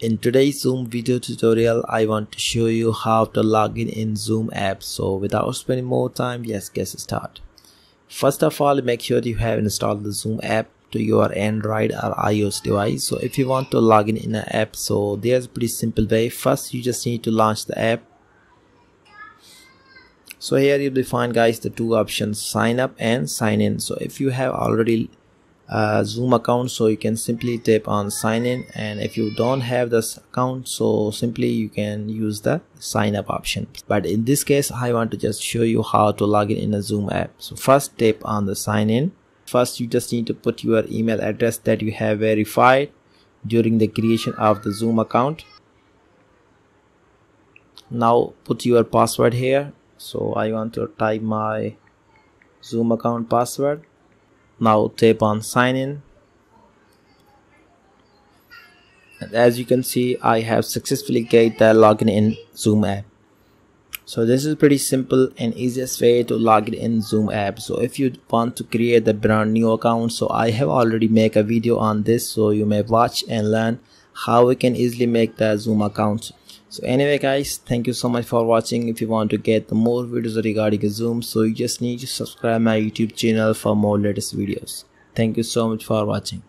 In today's Zoom video tutorial, I want to show you how to log in in Zoom app. So without spending more time, let's get started. First of all, make sure you have installed the Zoom app to your Android or iOS device. So if you want to log in in an app, so there's a pretty simple way. First, you just need to launch the app. So here you'll be find guys the two options sign up and sign in. So if you have already uh, zoom account so you can simply tap on sign in and if you don't have this account so simply you can use the sign up option. But in this case i want to just show you how to log in in a zoom app. So first tap on the sign in. First you just need to put your email address that you have verified during the creation of the zoom account. Now put your password here. So i want to type my zoom account password now tap on sign in. And as you can see I have successfully get the login in zoom app. So this is pretty simple and easiest way to log in zoom app. So if you want to create a brand new account so I have already make a video on this. So you may watch and learn how we can easily make the zoom account. So anyway guys thank you so much for watching. If you want to get more videos regarding zoom so you just need to subscribe my youtube channel for more latest videos. Thank you so much for watching